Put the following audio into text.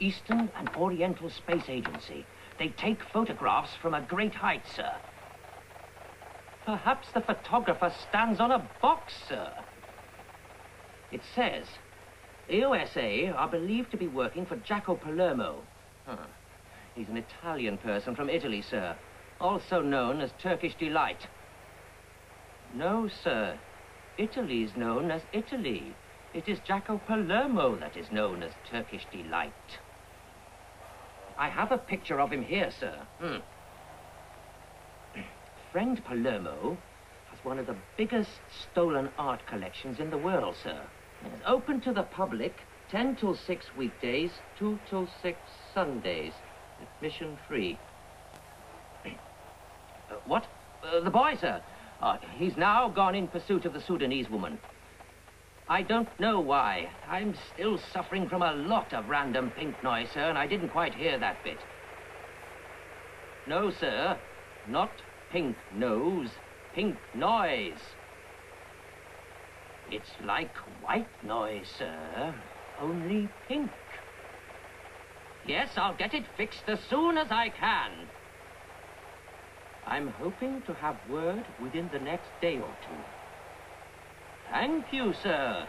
Eastern and Oriental Space Agency. They take photographs from a great height, sir. Perhaps the photographer stands on a box, sir. It says, EOSA are believed to be working for Jaco Palermo. Huh. He's an Italian person from Italy, sir. Also known as Turkish Delight. No, sir. Italy's known as Italy. It is Jaco Palermo that is known as Turkish Delight. I have a picture of him here, sir. Hmm. Friend Palermo has one of the biggest stolen art collections in the world, sir. It's open to the public 10 till 6 weekdays, 2 till 6 Sundays. Admission free. Uh, what? Uh, the boy, sir? Uh, he's now gone in pursuit of the Sudanese woman. I don't know why. I'm still suffering from a lot of random pink noise, sir, and I didn't quite hear that bit. No, sir. Not pink nose. Pink noise. It's like white noise, sir. Only pink. Yes, I'll get it fixed as soon as I can. I'm hoping to have word within the next day or two. Thank you, sir.